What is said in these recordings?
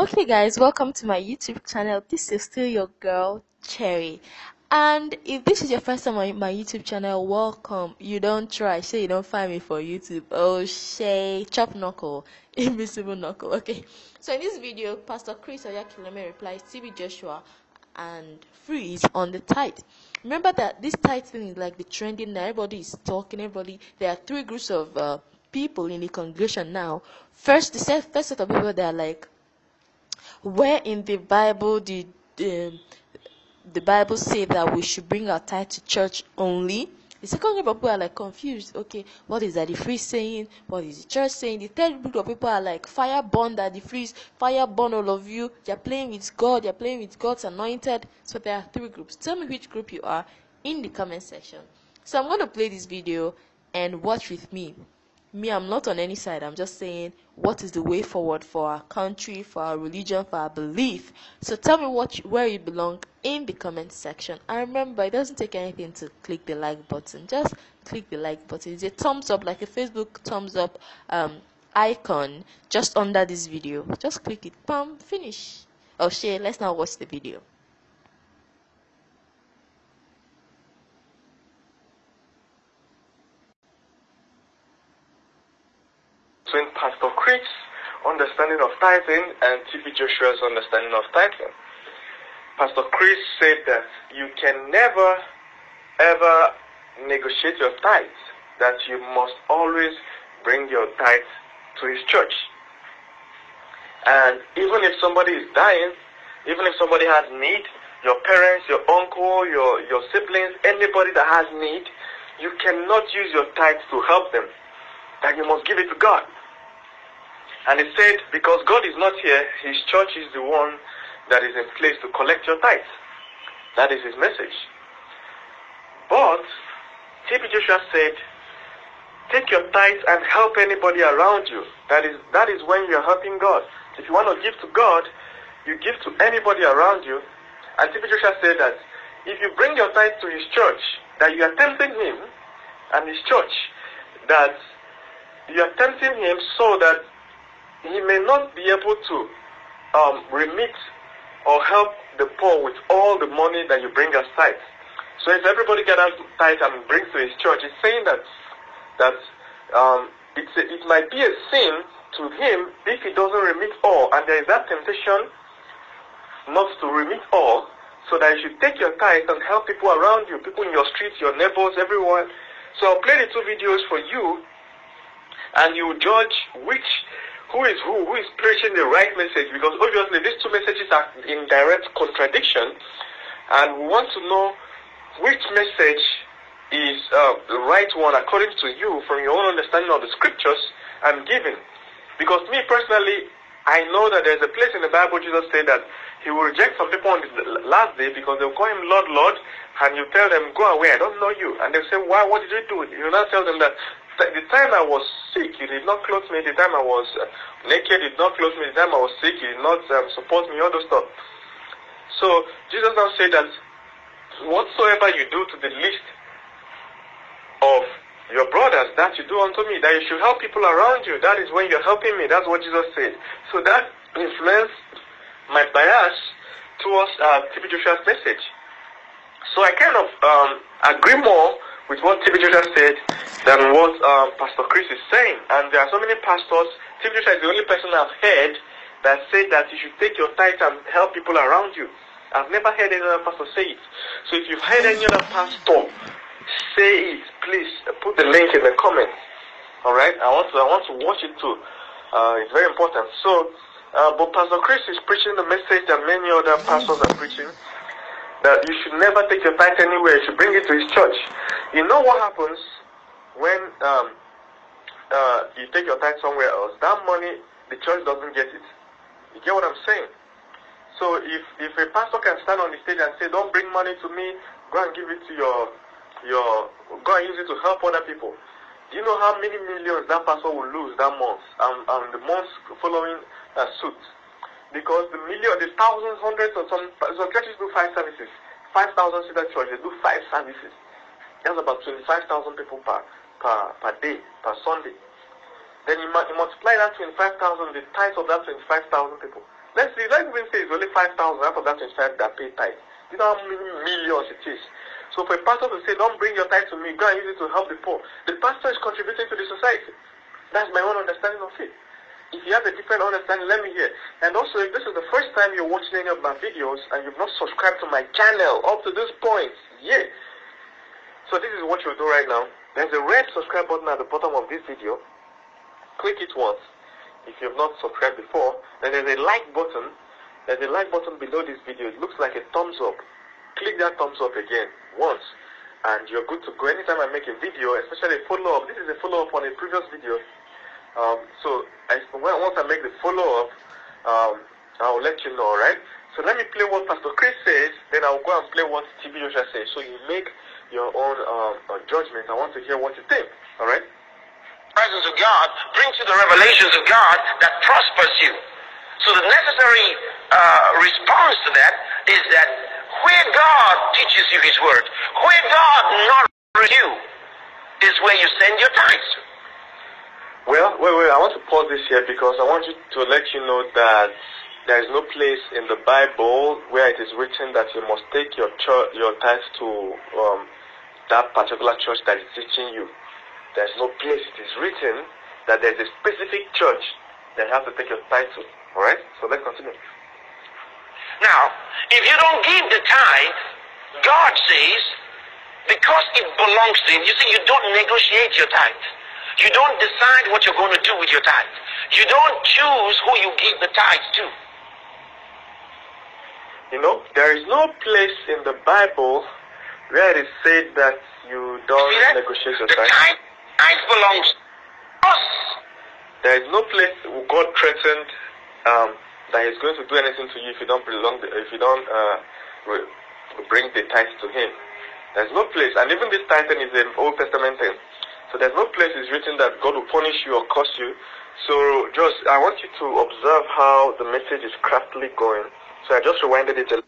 Okay, guys, welcome to my YouTube channel. This is still your girl Cherry. And if this is your first time on my YouTube channel, welcome. You don't try, say you don't find me for YouTube. Oh, Shay, chop knuckle, invisible knuckle. Okay, so in this video, Pastor Chris Oyakhilome replies TB Joshua and freeze on the tithe. Remember that this tithe thing is like the trending. Everybody is talking. Everybody. There are three groups of uh, people in the congregation now. First, the first set of people that are like where in the Bible did um, the Bible say that we should bring our tithe to church only? The second group of people are like confused. Okay, what is that the free saying? What is the church saying? The third group of people are like fire burn that the freeze, fire burn all of you. You're playing with God, you're playing with God's anointed. So there are three groups. Tell me which group you are in the comment section. So I'm to play this video and watch with me me i'm not on any side. I'm just saying what is the way forward for our country for our religion for our belief? So tell me what you, where you belong in the comment section. And remember it doesn't take anything to click the like button. Just click the like button. It's a thumbs up like a facebook thumbs up um, icon just under this video. Just click it. Bam finish. Oh share let's now watch the video between Pastor Chris' understanding of tithing and TB Joshua's understanding of tithing. Pastor Chris said that you can never ever negotiate your tithes, that you must always bring your tithes to his church. And even if somebody is dying, even if somebody has need, your parents, your uncle, your, your siblings, anybody that has need, you cannot use your tithes to help them. That you must give it to God. And he said, because God is not here, his church is the one that is in place to collect your tithes. That is his message. But TB Joshua said, take your tithes and help anybody around you. That is that is when you're helping God. If you want to give to God, you give to anybody around you. And TB Joshua said that if you bring your tithes to his church, that you are tempting him and his church, that you are tempting him so that he may not be able to um, remit or help the poor with all the money that you bring as tithe. So if everybody gathers tithe and brings to his church, it's saying that that um, a, it might be a sin to him if he doesn't remit all, and there is that temptation not to remit all, so that you should take your tithe and help people around you, people in your streets, your neighbors, everyone. So I'll play the two videos for you, and you judge which who is who, who is preaching the right message, because obviously these two messages are in direct contradiction, and we want to know which message is uh, the right one according to you from your own understanding of the scriptures I'm giving. Because me personally, I know that there's a place in the Bible Jesus said that he will reject some people on the last day because they'll call him Lord, Lord, and you tell them, go away, I don't know you. And they'll say, why, what did you do? You not tell them that the time I was sick, he did not clothe me. The time I was uh, naked, you did not clothe me. The time I was sick, he did not um, support me. All those stuff. So Jesus now said that whatsoever you do to the least of your brothers, that you do unto me, that you should help people around you. That is when you're helping me. That's what Jesus said. So that influenced my bias towards uh, TB Joshua's message. So I kind of um, agree more with what TB Joshua said than what um, Pastor Chris is saying. And there are so many pastors. TB Joshua is the only person I've heard that said that you should take your tithe and help people around you. I've never heard any other pastor say it. So if you've heard any other pastor say it, please put the link in the comments. All right, I want to I want to watch it too. Uh, it's very important. So, uh, but Pastor Chris is preaching the message that many other pastors are preaching that you should never take your tithe anywhere. You should bring it to his church. You know what happens when um, uh, you take your tithe somewhere else? That money, the church doesn't get it. You get what I'm saying? So if if a pastor can stand on the stage and say, "Don't bring money to me. Go and give it to your your go and use it to help other people." Do you know how many millions that pastor will lose that month and, and the months following suit? because the million, the thousands, hundreds of some, some churches do five services. 5,000 seater church, they do five services. That's about 25,000 people per, per, per day, per Sunday. Then you, you multiply that 25,000, with the tithe of that 25,000 people. Let's see, let's even say it's only 5,000 out of that 25 that pay tithe. You know how many millions it is. So for a pastor to say, don't bring your tithe to me, go and use it to help the poor, the pastor is contributing to the society. That's my own understanding of it. If you have a different understanding, let me hear. And also, if this is the first time you're watching any of my videos and you've not subscribed to my channel up to this point, yeah. So this is what you'll do right now. There's a red subscribe button at the bottom of this video. Click it once. If you've not subscribed before, then there's a like button. There's a like button below this video. It looks like a thumbs up. Click that thumbs up again once and you're good to go. Anytime I make a video, especially a follow-up, this is a follow-up on a previous video. Um, so I, once I make the follow-up, um, I'll let you know, right? So let me play what Pastor Chris says, then I'll go and play what TB Joshua says. So you make your own um, uh, judgment. I want to hear what you think, all right? presence of God brings you the revelations of God that prospers you. So the necessary uh, response to that is that where God teaches you His word, where God not you, is where you send your tithes to. Well, wait, wait. I want to pause this here because I want you to let you know that there is no place in the Bible where it is written that you must take your church, your tithes to um, that particular church that is teaching you. There's no place it is written that there's a specific church that has to take your tithe to. All right. So let's continue. Now, if you don't give the tithe, God says, because it belongs to Him, you see, you don't negotiate your tithe. You don't decide what you're going to do with your tithe. You don't choose who you give the tithe to. You know, there is no place in the Bible where it is said that you don't See negotiate your The tithe. tithe, tithe belongs to us. There is no place where God threatened um, that He's going to do anything to you if you don't belong, if you don't uh, bring the tithe to Him. There's no place, and even this tithing is an Old Testament thing. So there's no place is written that God will punish you or curse you. So just, I want you to observe how the message is craftily going. So I just rewinded it a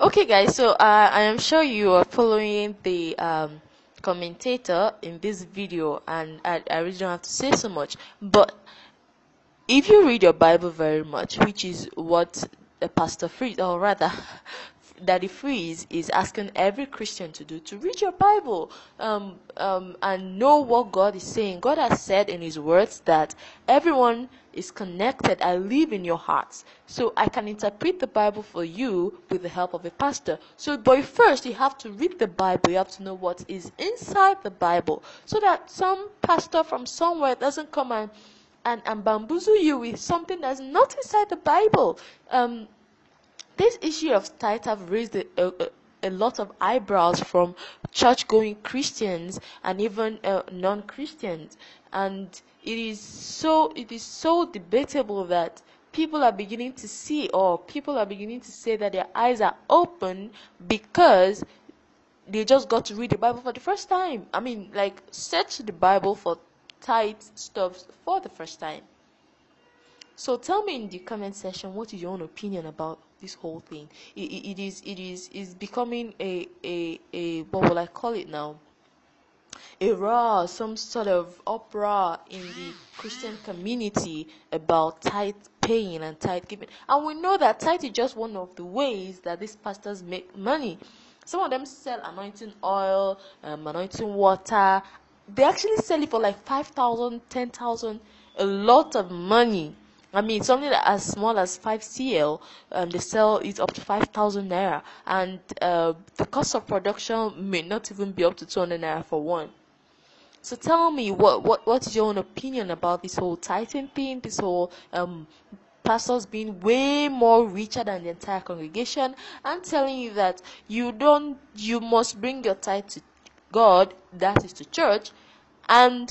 Okay, guys, so uh, I am sure you are following the um, commentator in this video, and I, I really don't have to say so much. But if you read your Bible very much, which is what the Pastor Freeze, or rather, Daddy Freeze is asking every Christian to do, to read your Bible um, um, and know what God is saying. God has said in His words that everyone is connected. I live in your hearts. So I can interpret the Bible for you with the help of a pastor. So, but first, you have to read the Bible. You have to know what is inside the Bible so that some pastor from somewhere doesn't come and and, and bamboozle you with something that's not inside the Bible. Um, this issue of tithe have raised a, a, a lot of eyebrows from church-going Christians and even uh, non-Christians, and it is so it is so debatable that people are beginning to see or people are beginning to say that their eyes are open because they just got to read the Bible for the first time. I mean, like search the Bible for tithe stuff for the first time. So tell me in the comment section what is your own opinion about this whole thing. It, it, it is it is is becoming a, a a what will I call it now? A raw, some sort of uproar in the Christian community about tithe paying and tithe giving. And we know that tithe is just one of the ways that these pastors make money. Some of them sell anointing oil, um, anointing water. They actually sell it for like 5,000, 10,000, a lot of money. I mean, something as small as 5 CL, um, they sell it up to 5,000 naira. And uh, the cost of production may not even be up to 200 naira for one. So tell me, what, what what's your own opinion about this whole tithing thing? This whole um, pastors being way more richer than the entire congregation I'm telling you that you don't, you must bring your tithe to God, that is to church, and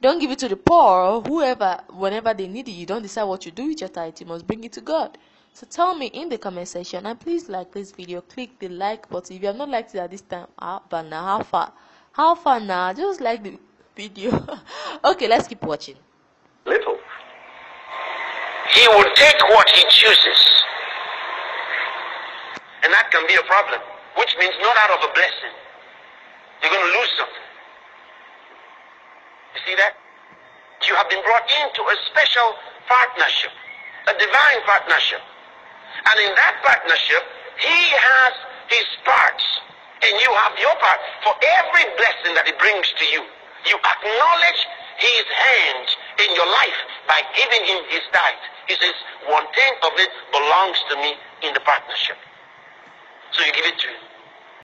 don't give it to the poor or whoever whenever they need it. You don't decide what you do with your tithe. You must bring it to God. So tell me in the comment section and please like this video. Click the like button. If you have not liked it at this time, ah, but now how far? How far now? Just like the video. okay, let's keep watching. little. He will take what he chooses. And that can be a problem, which means not out of a blessing. You're going to lose something. You see that? You have been brought into a special partnership, a divine partnership. And in that partnership, he has his parts and you have your part. For every blessing that he brings to you, you acknowledge his hand in your life by giving him his tithe. He says, one tenth of it belongs to me in the partnership. So you give it to him.